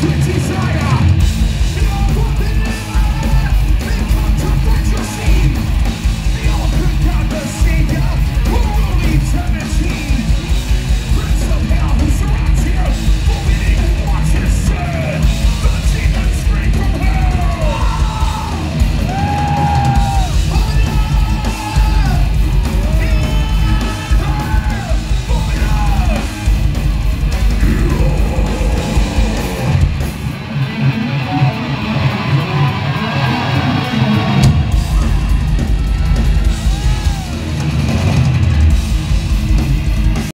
to desire.